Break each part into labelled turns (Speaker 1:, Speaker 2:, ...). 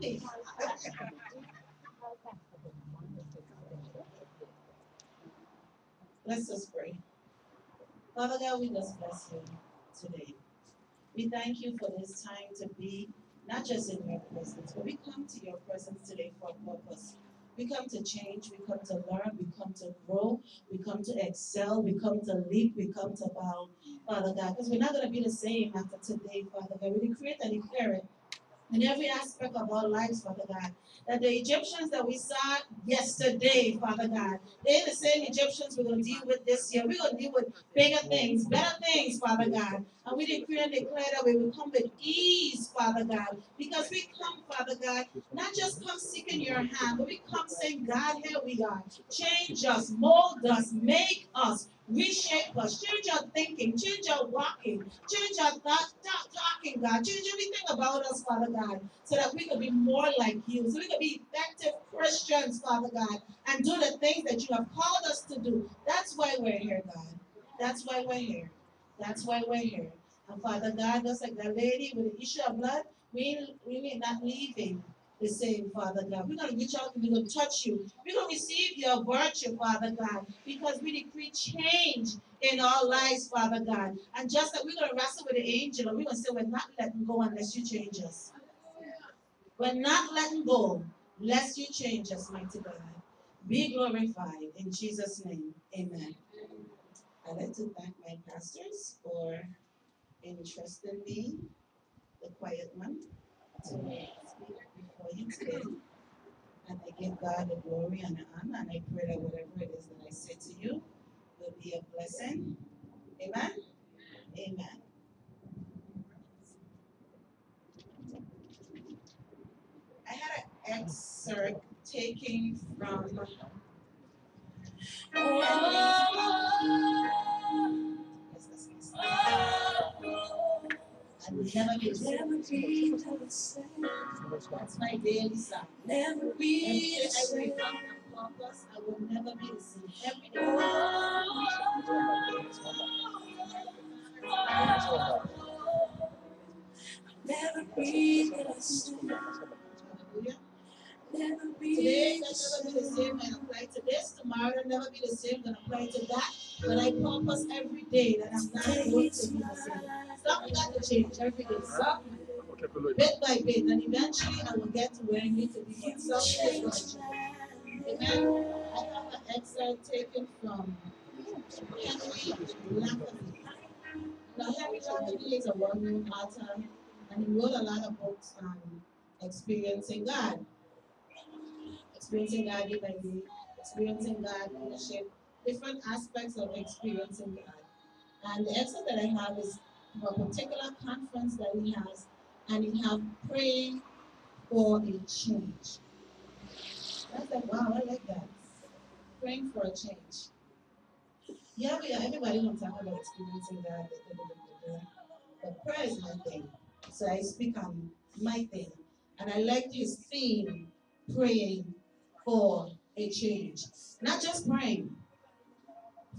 Speaker 1: me. Let's just pray. Father God, we just bless you today. We thank you for this time to be not just in your presence, but we come to your presence today for a purpose. We come to change, we come to learn, we come to grow, we come to excel, we come to leap, we come to bow, Father God, because we're not going to be the same after today, Father God. We decree and declare it in every aspect of our lives, Father God. That the Egyptians that we saw yesterday, Father God, they're the same Egyptians we're going to deal with this year. We're going to deal with bigger things, better things, Father God. And we decree and declare that we will come with ease, Father God, because we come, Father God, not just come seeking your hand, but we come saying, God, here we are. Change us, mold us, make us, reshape us, change our thinking, change our walking, change our thought, thought, talking, God, change everything about us, Father God, so that we could be more like you, so we could be effective Christians, Father God, and do the things that you have called us to do. That's why we're here, God. That's why we're here. That's why we're here. And Father God, just like the lady with the issue of blood, we we may not leaving the same, Father God. We're gonna reach out and we're gonna touch you. We're gonna receive your virtue, Father God, because we decree change in our lives, Father God. And just like we're gonna wrestle with the angel, and we're gonna say we're not letting go unless you change us. We're not letting go unless you change us, mighty God. Be glorified in Jesus' name. Amen. I'd like to thank my pastors for entrusting me, the quiet one, to speak before you today. And I give God the glory and the honor, and I pray that whatever it is that I say to you will be a blessing. Amen. Amen. I had an excerpt taken from Yes, that's my song. I will never be the same. That's my daily song.
Speaker 2: I never
Speaker 1: Every
Speaker 2: be the
Speaker 1: I
Speaker 2: same.
Speaker 1: wake up and purpose, I will never be the same. Every day.
Speaker 2: Never be the same.
Speaker 1: Hallelujah.
Speaker 2: Never be
Speaker 1: Today
Speaker 2: the same.
Speaker 1: I'll never be the
Speaker 2: same.
Speaker 1: I'll never be the same and apply to this. Tomorrow can never be the same and apply to that. But I purpose every day that I'm not to be the same. Something got to change every day. Something bit by bit, and eventually I will get to where I need to be. Something is going to change. Amen. I have an excerpt taken from Henry Blackaby. Now, Henry Blackaby is a well-known author, and he wrote a lot of books on experiencing God. Experiencing God day by day, experiencing God leadership, different aspects of experiencing God. And the excerpt that I have is a particular conference that he has, and he have praying for a change. I was like, wow, I like that. Praying for a change. Yeah, we are. Everybody to talk about experiencing da. But prayer is my thing. So I speak on my thing. And I like his theme, praying for a change. Not just praying.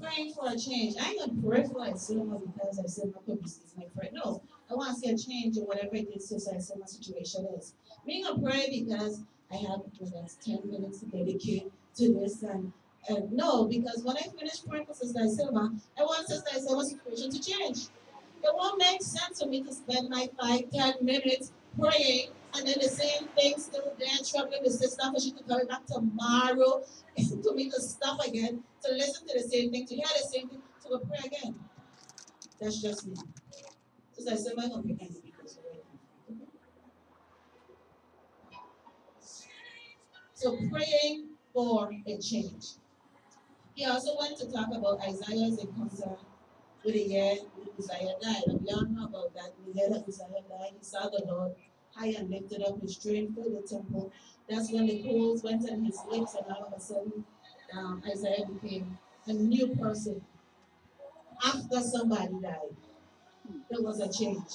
Speaker 1: Praying for a change. I ain't gonna pray for a cinema because I said my purpose is my prayer. No. I want to see a change in whatever it is since I said my situation is. Me gonna pray because I have well, that's 10 minutes to dedicate to this and and no, because when I finish praying for Sister Isilva, I want Sister Isilva's situation to change. It won't make sense for me to spend my five, ten minutes praying and then the same thing still there troubling the sister for she to come back tomorrow to meet the stuff again, to listen to the same thing, to hear the same thing, to go pray again. That's just me. Isilva, I'm gonna pray against because So praying for a change. He also went to talk about Isaiah's encounter with the year Uzziah died. And we all know about that. The year that Uzziah died, he saw the Lord high and lifted up, his train filled the temple. That's when the coals went on his lips, and all of a sudden, um, Isaiah became a new person. After somebody died, there was a change.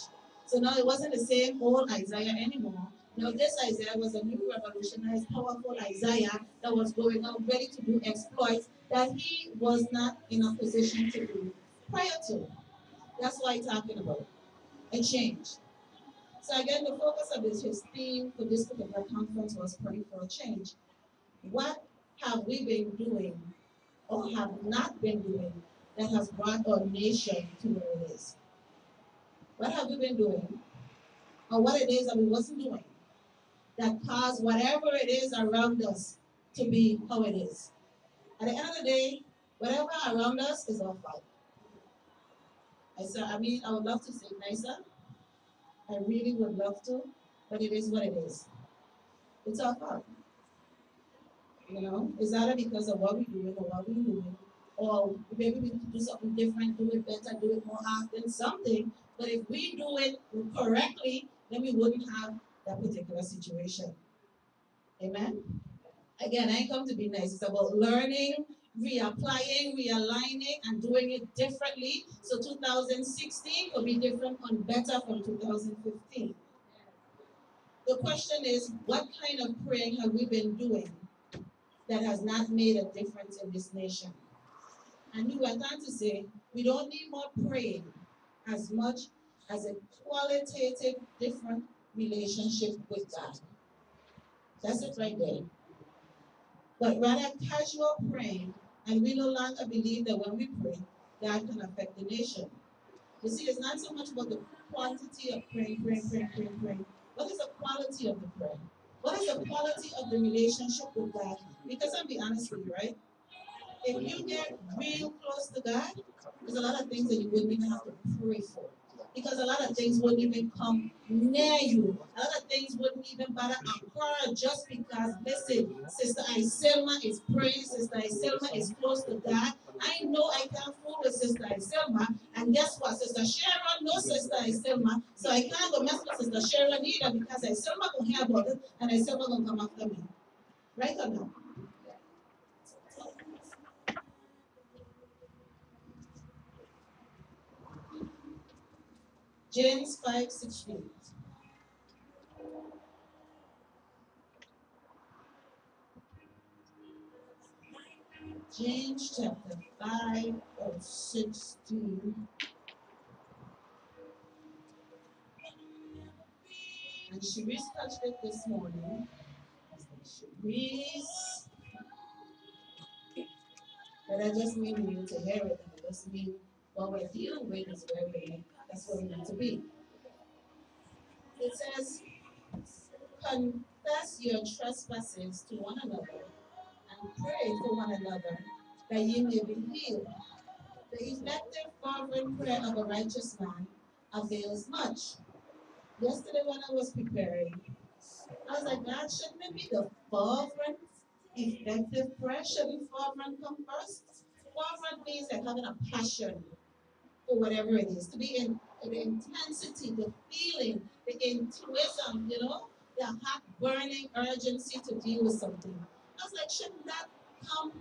Speaker 1: So now it wasn't the same old Isaiah anymore. Now, this Isaiah was a new revolutionized, powerful Isaiah that was going out ready to do exploits that he was not in a position to do prior to. That's what I'm talking about. A change. So again, the focus of this, his theme for this particular conference was a change. What have we been doing or have not been doing that has brought our nation to where it is? What have we been doing? Or what it is that we wasn't doing that caused whatever it is around us to be how it is? At the end of the day, whatever around us is our fault. I said, I mean, I would love to say nicer. I really would love to, but it is what it is. It's our fault. You know, it's either because of what we're doing or what we're doing, or maybe we could do something different, do it better, do it more often, something. But if we do it correctly, then we wouldn't have that particular situation. Amen. Again, I ain't come to be nice. It's about learning, reapplying, realigning, and doing it differently. So 2016 will be different and better from 2015. The question is, what kind of praying have we been doing that has not made a difference in this nation? And he went on to say, we don't need more praying as much as a qualitative different relationship with God. That's it right there. But rather casual praying, and we no longer believe that when we pray, God can affect the nation. You see, it's not so much about the quantity of praying, praying, praying, praying, praying. What is the quality of the prayer? What is the quality of the relationship with God? Because I'll be honest with you, right? If you get real close to God, there's a lot of things that you wouldn't even have to pray for. Because a lot of things wouldn't even come near you. A lot of things wouldn't even bother occur just because, listen, Sister Iselma is praying, Sister Iselma is close to God. I know I can't fool with Sister Iselma. And guess what? Sister Sharon knows Sister Iselma. So I can't go mess with Sister Sharon either because Iselma gonna hear about it and Iselma gonna come after me. Right or no? James five sixteen. James chapter five verse sixteen. And she touched it this morning. Sharice. But I just need you to hear it, and doesn't mean what we're dealing with is very that's where we need to be. It says, confess your trespasses to one another and pray for one another that ye may be healed. The effective fervent prayer of a righteous man avails much. Yesterday when I was preparing, I was like, God, shouldn't it be the fervent, effective prayer? Shouldn't fervent come first? Fervent means like having a passion for whatever it is, to be in, the intensity, the feeling, the intuition, you know, the hot burning urgency to deal with something. I was like, shouldn't that come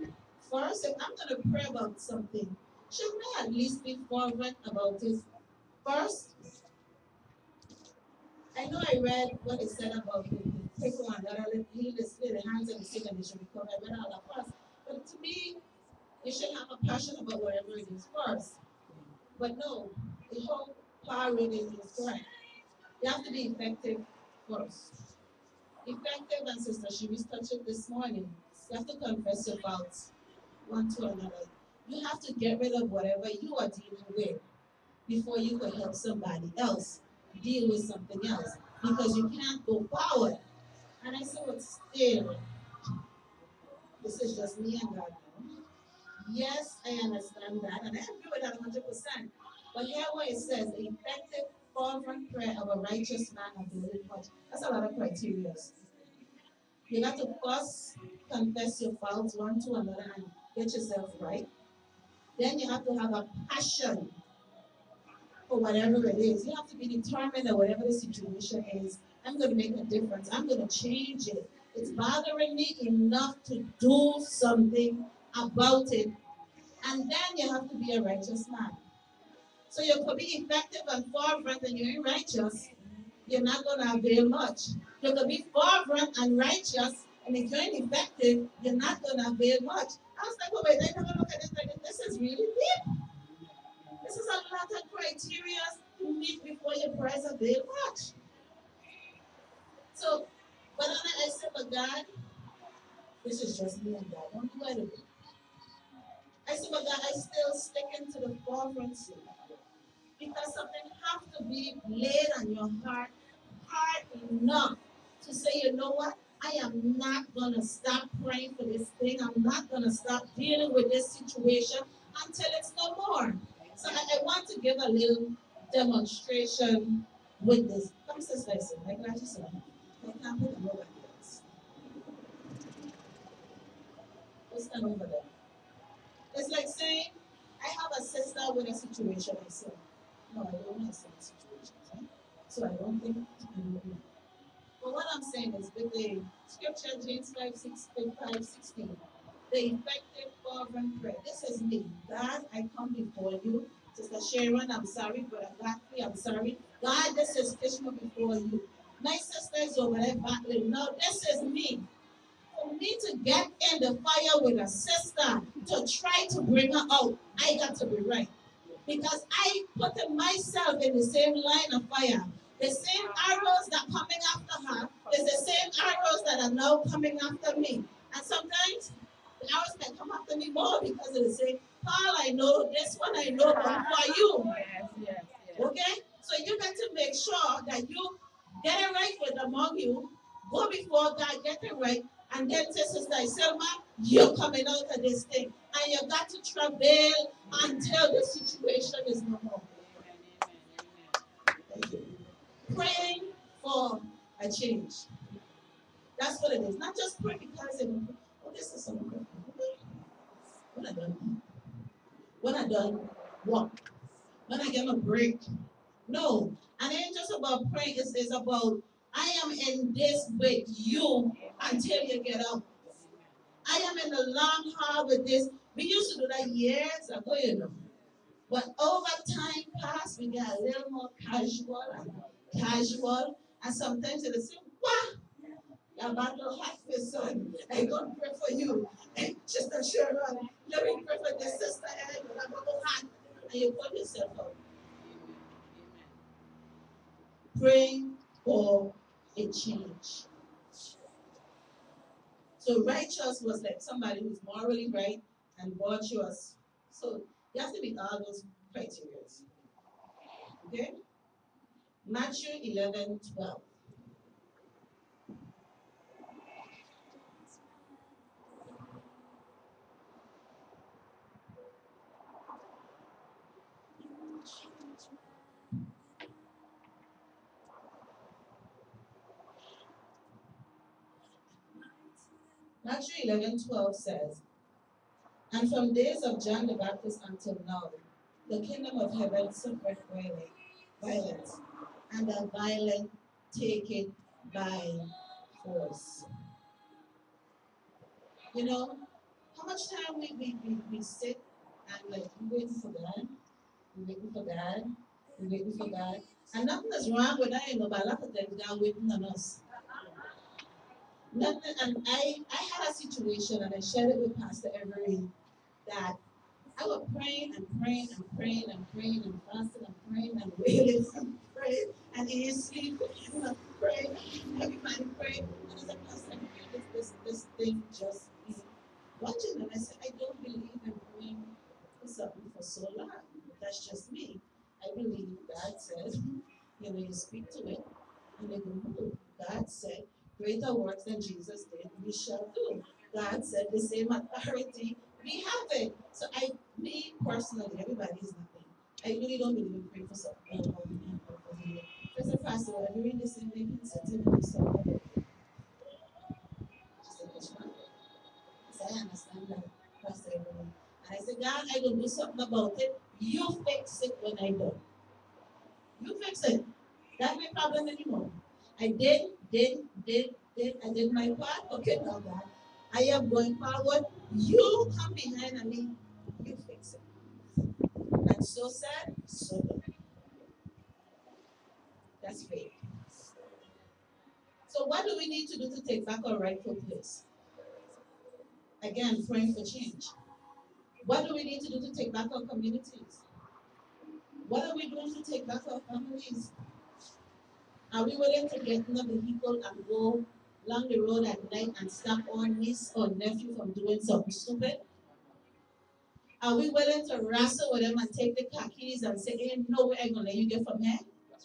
Speaker 1: first? If I'm gonna pray about something, shouldn't I at least be fervent about it first? I know I read what it said about the prickle and that other heal the hands and the sick and they should recover. I read all that first. But to me, you should have a passion about whatever it is first. But no, the whole power reading is correct. You have to be effective first. Effective, and Sister Shiri's touched it this morning. You have to confess your faults one to another. You have to get rid of whatever you are dealing with before you can help somebody else deal with something else. Because you can't go forward. And I said, but still, this is just me and God. Yes, I understand that, and I agree with that hundred percent. But here where it says, the effective fervent prayer of a righteous man availeth much. That's a lot of criteria. You got to first confess your faults one to another and get yourself right. Then you have to have a passion for whatever it is. You have to be determined that whatever the situation is, I'm going to make a difference. I'm going to change it. It's bothering me enough to do something about it. And then you have to be a righteous man. So you could be effective and fervent and you're righteous. you're not gonna avail much. You could be fervent and righteous, and if you're ineffective, you're not gonna avail much. I was like, well, wait, I never look at this like this is really deep. This is a lot of criteria to meet before your price avail much. So, but I said, but God, this is just me and God. Don't do it to. I said, I still sticking to the forefront. Because something have to be laid on your heart hard enough to say, you know what? I am not gonna stop praying for this thing. I'm not gonna stop dealing with this situation until it's no more. So I, I want to give a little demonstration with this. Come, Sister Listen, I got you, son. I can't over there? It's like saying, I have a sister with a situation I myself. No, I don't have some situations, right? So I don't think don't know. But what I'm saying is with the scripture, James 5, 6, 5, 16, the effective fervent prayer. This is me. God, I come before you. Sister Sharon, I'm sorry. Brother Godfrey, I'm sorry. God, this is Kishma before you. My sister is over there battling. Now, this is me. For me to get in the fire with a sister to try to bring her out, I got to be right. Because I put myself in the same line of fire. The same arrows that are coming after her is the same arrows that are now coming after me. And sometimes the arrows can come after me more because they say, Paul, I know this one, I know, but for you.
Speaker 3: Yes, yes, yes.
Speaker 1: Okay? So you got to make sure that you get it right with among you, go before God, get it right, and then say, Sister Selma, you're coming out of this thing. And you've got to travail until the situation is no more. Praying for a change. That's what it is. Not just pray because it, oh, this is so. When I done, when I done what? When I get a break. No, and it ain't just about praying, it's, it's about I am in this with you until you get out. I am in the long haul with this. We used to do that years ago, you know. But over time past, we get a little more casual and casual. And sometimes it'll say, What? Your battle has been son. I'm going to pray for you. And Sister Sharon, let me pray for this sister. And I'm to hand. And you put yourself out. Praying for a change. So righteous was like somebody who's morally right and virtuous. So you have to meet all those criteria. Okay? Matthew 11, 12. Matthew 11, 12 says, And from days of John the Baptist until now, the kingdom of heaven violence, violence, and the violent take it by force. You know, how much time we, we, we, we sit and like we waiting for God, we waiting for God, we waiting for God. And nothing is wrong with that, you know, but a lot of times God waiting on us. Nothing, and I, I had a situation and I shared it with Pastor Everett that I was praying and praying and praying and praying and fasting and praying and wailing and praying and he is sleeping and praying, everybody praying. And I said, Pastor this, this, this thing just be watching. And I said, I don't believe in praying for something for so long. That's just me. I believe God said, you know, you speak to it and it will move. God said, greater works than Jesus did, we shall do. God said the same authority, we have it. So I, me personally, everybody is nothing. I really don't believe in praying for something. There's a pastor, when you read this in maybe it's a different something. She said, "Which one?" I understand that, Pastor. And I said, God, I will do something about it. You fix it when I do. You fix it. That's my problem anymore. I did, did, did, did, I did my part. Okay, now I am going forward. You come behind me. You fix it. That's so sad, so good. That's faith. So what do we need to do to take back our rightful place? Again, praying for change. What do we need to do to take back our communities? What are we doing to take back our families? Are we willing to get in a vehicle and go along the road at night and stop our niece or nephew from doing something stupid? Are we willing to wrestle with them and take the car keys and say, ain't no way I'm gonna let you get from here?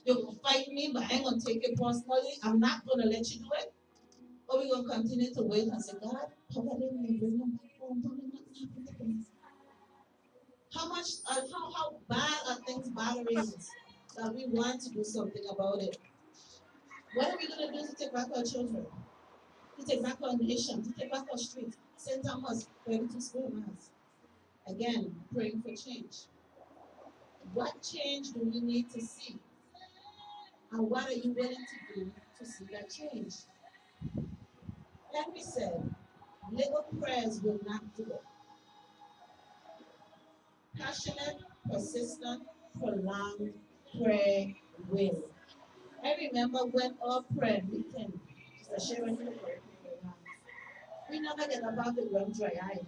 Speaker 1: You can fight me, but I ain't gonna take it personally. I'm not gonna let you do it. Or we gonna continue to wait and say, God, cover them and bring them back home. How much, uh, how, how bad are things bothering us that we want to do something about it? What are we gonna do to take back our children? To take back our nation, to take back our streets? St. Thomas, 32 square miles. Again, praying for change. What change do we need to see? And what are you willing to do to see that change? Henry said, little prayers will not do it. Passionate, persistent, prolonged prayer will. I remember when our prayer meeting, Sister Sharon, we never get about the ground dry eye.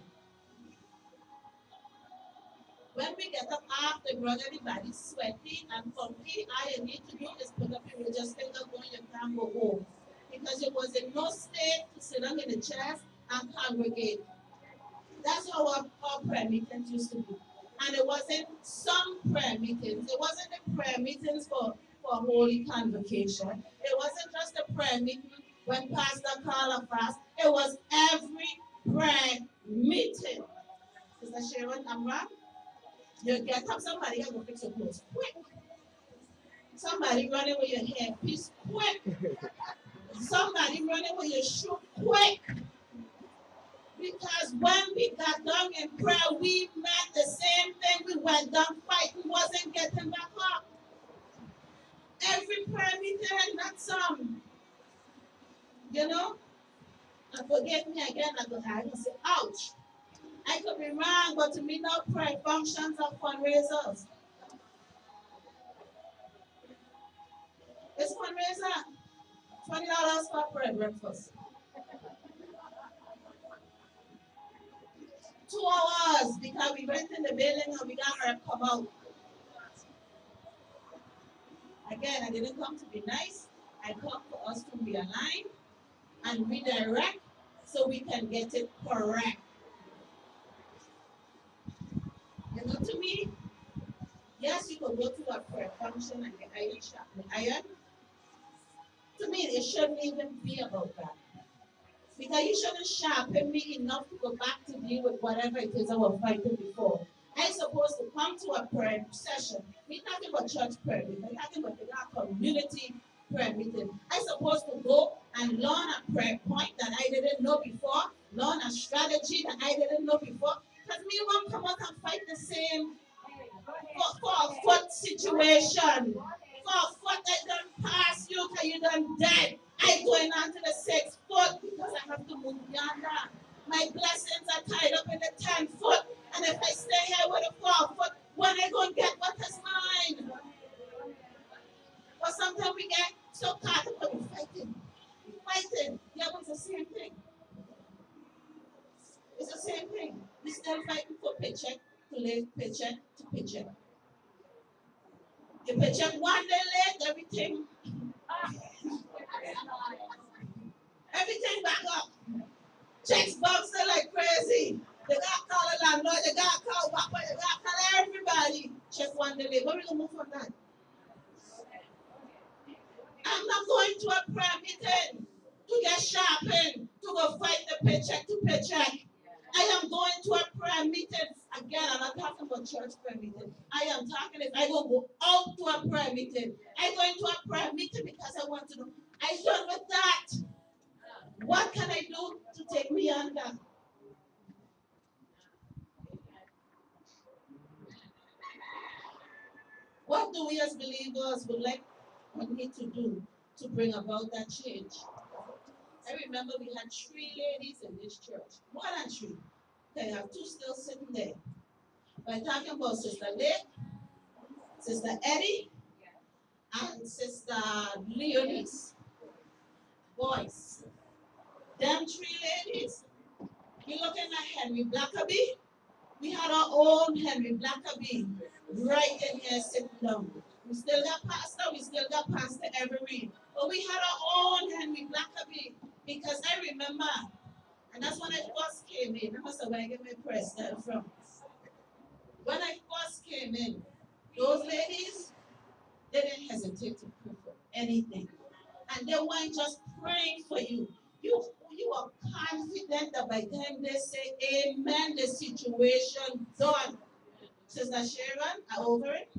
Speaker 1: When we get up off the ground, everybody's sweaty and funky. All you need to do is put up your religious finger going, you can't go home. Because it was in no state to sit down in the chairs and congregate. That's how our, our prayer meetings used to be. And it wasn't some prayer meetings. It wasn't the prayer meetings for, for holy convocation. It wasn't just a prayer meeting when Pastor Carla fast. It was every prayer meeting. Sister Sharon, wrong? You get up, somebody got to fix your clothes quick. Somebody running with your hair piece quick. Somebody running with your shoe quick. Because when we got done in prayer, we met the same thing. We went down fighting, wasn't getting back up. Every prayer meeting not some. You know? And forgive me again, I go, I go say, ouch. I could be wrong, but to me, no prayer functions are fundraisers. It's fundraiser. Twenty dollars for prayer breakfast. Two hours because we went in the building and we got her to come out. Again, I didn't come to be nice. I come for us to realign and redirect so we can get it correct. You know, to me, yes, you could go to a prayer function and get iron sharpen iron. To me, it shouldn't even be about that. Because you shouldn't sharpen me enough to go back to deal with whatever it is I was fighting before. I'm supposed to come to a prayer session. We're talking about church prayer meeting. We're talking about the community prayer meeting. I'm supposed to go and learn a prayer point that I didn't know before, learn a strategy that I didn't know before. Because me won't come out and fight the same a foot situation. For a foot that done pass you because you done dead. I going on to the six foot because I have to move beyond that. My blessings are tied up in the ten foot. And if I stay here with a four foot, when I gonna get what is mine? But sometimes we get so caught up in fighting. Fighting. Yeah, but it's the same thing. It's the same thing. We still fighting for paycheck to live, paycheck to paycheck. The paycheck one day late, everything back up. Checks bouncing like crazy. They got call a landlord, they got call back, they got call everybody. Check one day late. Where we gonna move from that? I'm not going to a prayer meeting to get sharpened, to go fight the paycheck to paycheck. I am going to a prayer meeting. Again, I'm not talking about church prayer meeting. I am talking if I go go out to a prayer meeting. I go into a prayer meeting because I want to know. I done with that. What can I do to take me under? What do we as believers would like or need to do to bring about that change? I remember we had three ladies in this church, more than three. They have two still sitting there. We're talking about Sister Lake, Sister Eddie, and Sister Leonis. voice. Them three ladies, we looking at Henry Blackaby. We had our own Henry Blackaby right in here sitting down. We still got Pastor, we still got Pastor Everett. But we had our own Henry Blackaby because I remember, and that's when I first came in. I must have where I get my press from. When I first came in, those ladies, they didn't hesitate to pray for anything. And they weren't just praying for you. You you are confident that by the time they say amen, the situation done. Sister Sharon, are over it.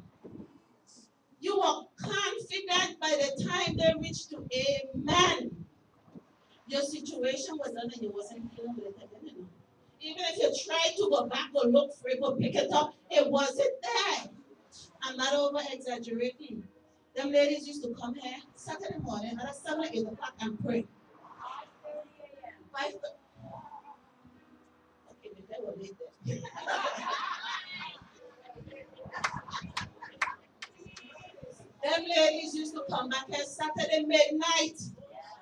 Speaker 1: You are confident by the time they reach to amen. Your situation was done and you wasn't dealing with it again. Even if you tried to go back or look for it or pick it up, it wasn't there. I'm not over exaggerating. Them ladies used to come here Saturday morning at 7 8 o'clock and pray. Five. thir- Okay, maybe leave there. Them ladies used to come back here Saturday midnight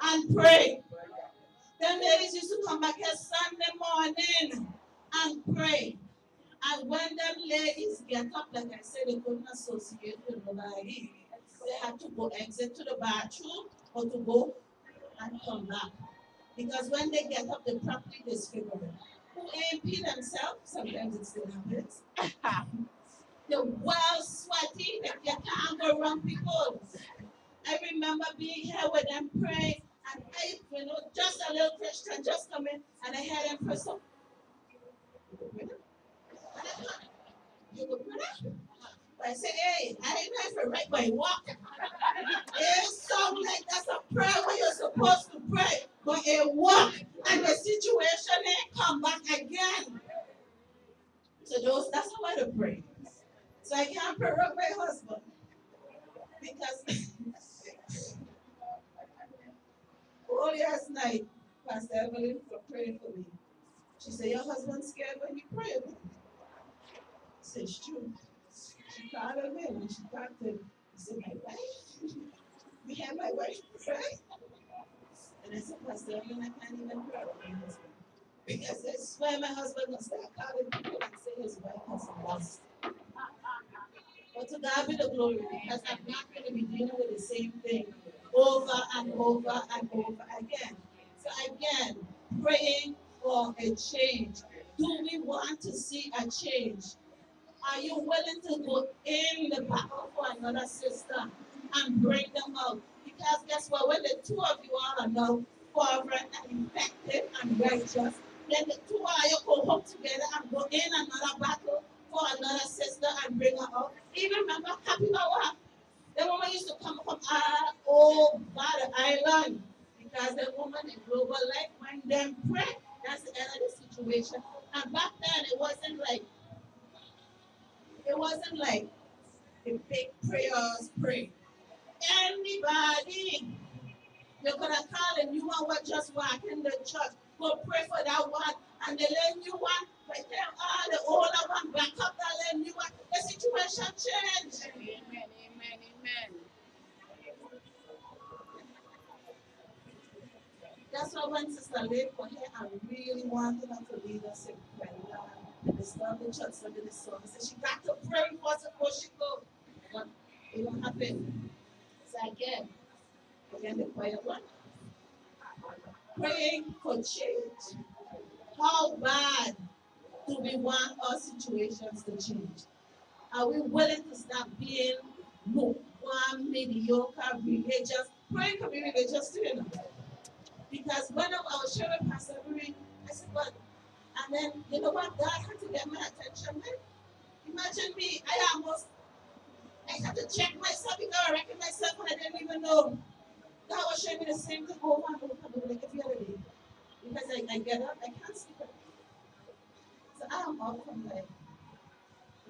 Speaker 1: and pray. Them ladies used to come back here Sunday morning and pray. And when them ladies get up, like I said, they couldn't associate with nobody. They had to go exit to the bathroom or to go and come back. Because when they get up, they disfigure. Who AP themselves, sometimes it still happens. They're well sweaty, they can't go around people. I remember being here with them praying, and I, you know, just a little Christian just come in, and I had them pray so. I said, hey, I know if I right way walk. It sound like that's a prayer where you're supposed to pray, but it walk and the situation ain't come back again. So those that's how I do pray. So I can't provoke my husband. Because all last night, Pastor Evelyn for praying for me. She said, Your husband's scared when you pray. I said, It's true. She called him in and she talked to him. He said, My wife? We had my wife pray. And I said, Pastor Evelyn, I can't even pray with my husband. Because I swear my husband will start calling people and say his wife has lost. But to God be the glory, because I'm not going to be dealing with the same thing over and over and over again. So again, praying for a change. Do we want to see a change? Are you willing to go in the battle for another sister and bring them out? Because guess what? When the two of you are now fervent and effective and righteous, then the two of you go home together and go in another battle for another sister and bring her out. Even remember Happy Hour? The woman used to come from ah, oh, all over the island because the woman in global life when them pray, that's the end of the situation. And back then it wasn't like it wasn't like the big prayers pray. Anybody you could have called and you want what just walk in the church. Go pray for that one and the lend you one, but then all the older one back up that lend you one. The situation changed.
Speaker 3: Amen, amen, amen.
Speaker 1: When Sister Lake was here, I really wanted her to lead us in prayer. And the the church under the sun. So she got to pray for before before she go. But it won't happen. So again, again the prayer one. Praying for change. How bad do we want our situations to change? Are we willing to stop being lukewarm, mediocre, religious? Praying can be religious too, you know. Because when I was sharing Pastor Marie, I said, but, and then, you know what, God had to get my attention, man. Imagine me, I almost, I had to check myself because I recognize myself when I didn't even know. God was showing me the same thing over and over and over, like every other day. Because I, I get up, I can't sleep. So I am up from like,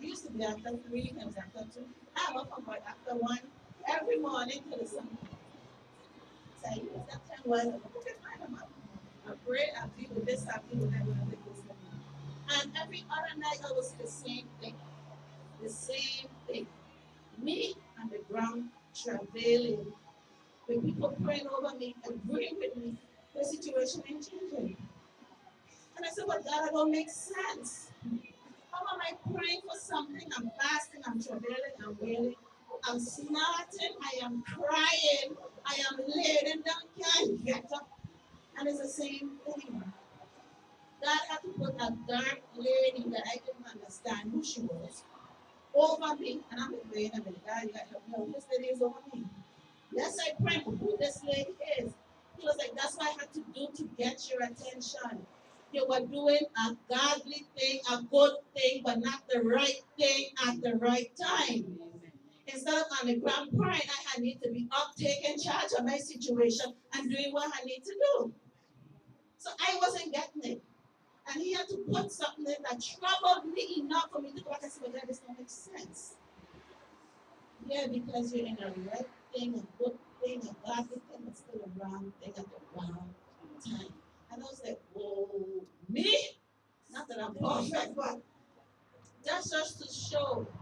Speaker 1: used to be after three, it was after two. I'm up from like after one, every morning to the sun. That time well, okay, fine, I'm up. I pray, I deal with this, I deal with that, I deal. And every other night I see the same thing. The same thing. Me on the ground travailing with people praying over me, agreeing with me, the situation ain't changing. And I said, but God, it don't make sense. How am I praying for something? I'm fasting, I'm travailing, I'm wailing, I'm snorting, I am crying, I am laying down, can't get up. And it's the same thing. God had to put a dark lady that I didn't understand who she was over me. And I'm like, wait a minute, God, you got to help me out. This lady is over me. Yes, I pray for who this lady is. He was like, that's what I had to do to get your attention. You were doing a godly thing, a good thing, but not the right thing at the right time. Instead of on the ground praying, I had need to be up taking charge of my situation and doing what I need to do. So I wasn't getting it. And he had to put something in that troubled me enough for me to go back and say, well, that does not make sense. Yeah, because you're in a right thing, a good thing, a godly thing, but still a wrong thing at the wrong time. And I was like, whoa, me? Not that I'm perfect, but that's just to show how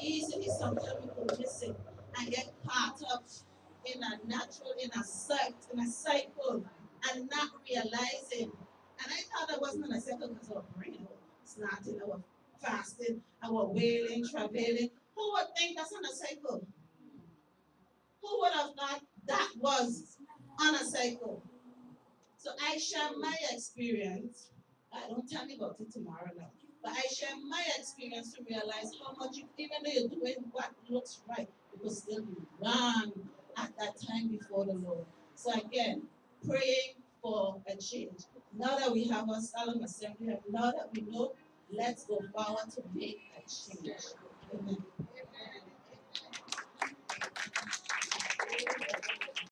Speaker 1: easily sometimes we can miss it and get caught up in a natural, in a cycle, in a cycle, and not realizing. And I thought I wasn't in a cycle because praying, I was snotting, I was fasting, was wailing, travailing. Who would think that's on a cycle? Who would have thought that was on a cycle? So I share my experience. I don't tell me about it tomorrow now. But I share my experience to realize how much you, even though you're doing what looks right, it was still wrong at that time before the Lord. So again, praying for a change. Now that we have our solemn assembly, now that we know, let's go forward to make a change. Amen.